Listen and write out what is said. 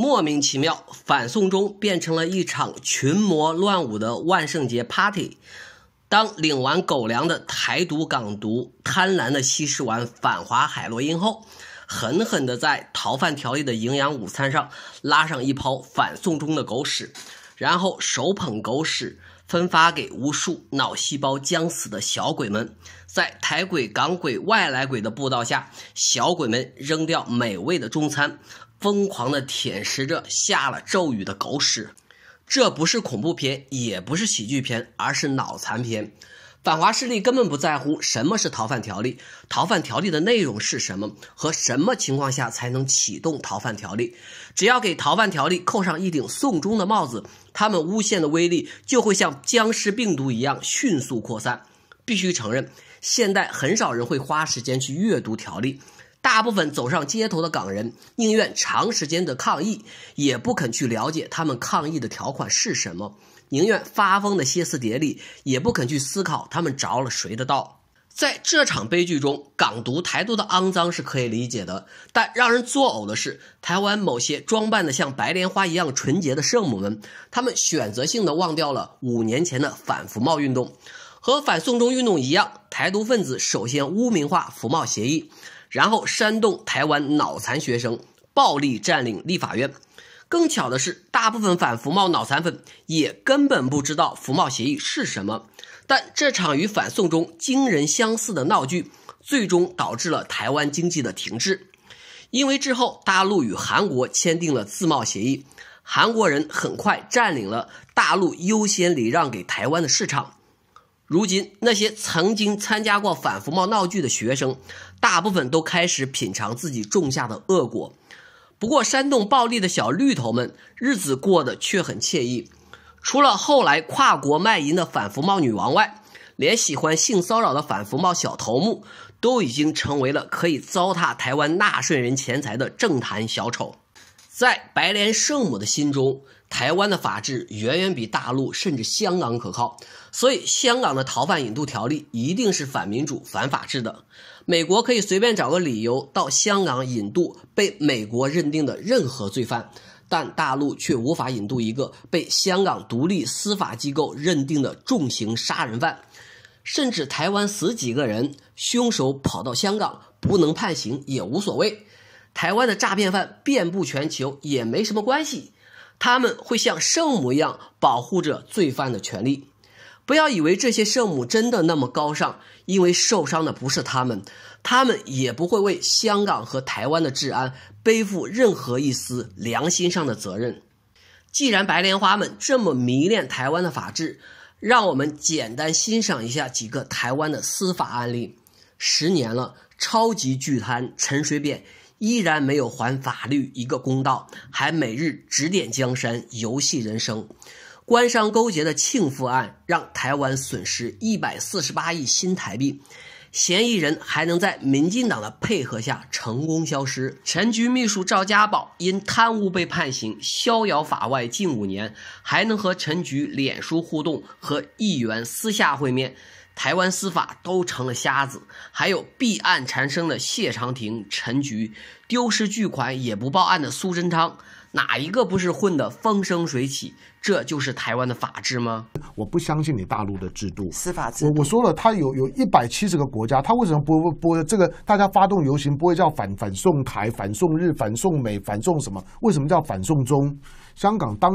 莫名其妙，反送中变成了一场群魔乱舞的万圣节 party。当领完狗粮的台独港独贪婪地吸食完反华海洛因后，狠狠地在逃犯条例的营养午餐上拉上一泡反送中的狗屎，然后手捧狗屎分发给无数脑细胞将死的小鬼们。在台鬼、港鬼、外来鬼的布道下，小鬼们扔掉美味的中餐。疯狂地舔食着下了咒语的狗屎，这不是恐怖片，也不是喜剧片，而是脑残片。反华势力根本不在乎什么是逃犯条例，逃犯条例的内容是什么，和什么情况下才能启动逃犯条例。只要给逃犯条例扣上一顶送终的帽子，他们诬陷的威力就会像僵尸病毒一样迅速扩散。必须承认，现代很少人会花时间去阅读条例。大部分走上街头的港人宁愿长时间的抗议，也不肯去了解他们抗议的条款是什么；宁愿发疯的歇斯底里，也不肯去思考他们着了谁的道。在这场悲剧中，港独、台独的肮脏是可以理解的，但让人作呕的是，台湾某些装扮的像白莲花一样纯洁的圣母们，他们选择性的忘掉了五年前的反服贸运动，和反送中运动一样，台独分子首先污名化服贸协议。然后煽动台湾脑残学生暴力占领立法院。更巧的是，大部分反服贸脑残粉也根本不知道服贸协议是什么。但这场与反送中惊人相似的闹剧，最终导致了台湾经济的停滞。因为之后大陆与韩国签订了自贸协议，韩国人很快占领了大陆优先礼让给台湾的市场。如今，那些曾经参加过反服贸闹剧的学生，大部分都开始品尝自己种下的恶果。不过，煽动暴力的小绿头们日子过得却很惬意。除了后来跨国卖淫的反服贸女王外，连喜欢性骚扰的反服贸小头目，都已经成为了可以糟蹋台湾纳税人钱财的政坛小丑。在白莲圣母的心中，台湾的法治远远比大陆甚至香港可靠，所以香港的逃犯引渡条例一定是反民主、反法治的。美国可以随便找个理由到香港引渡被美国认定的任何罪犯，但大陆却无法引渡一个被香港独立司法机构认定的重刑杀人犯。甚至台湾死几个人，凶手跑到香港不能判刑也无所谓。台湾的诈骗犯遍布全球，也没什么关系。他们会像圣母一样保护着罪犯的权利。不要以为这些圣母真的那么高尚，因为受伤的不是他们，他们也不会为香港和台湾的治安背负任何一丝良心上的责任。既然白莲花们这么迷恋台湾的法治，让我们简单欣赏一下几个台湾的司法案例。十年了，超级巨贪陈水扁。依然没有还法律一个公道，还每日指点江山，游戏人生。官商勾结的庆富案让台湾损失一百四十八亿新台币，嫌疑人还能在民进党的配合下成功消失。陈局秘书赵家宝因贪污被判刑，逍遥法外近五年，还能和陈局脸书互动，和议员私下会面。台湾司法都成了瞎子，还有弊案缠身的谢长廷、陈菊，丢失巨款也不报案的苏贞昌，哪一个不是混得风生水起？这就是台湾的法治吗？我不相信你大陆的制度，司法制度。我我说了，他有有一百七十个国家，他为什么不不不这个？大家发动游行不会叫反反送台、反送日、反送美、反送什么？为什么叫反送中？香港当。